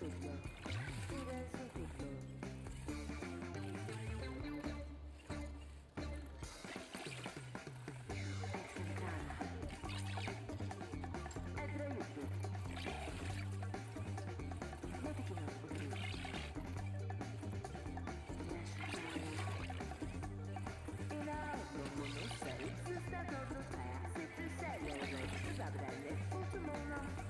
ফুটলো পিরালসও ফুটলো Zabrali, ultimum nam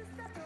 to step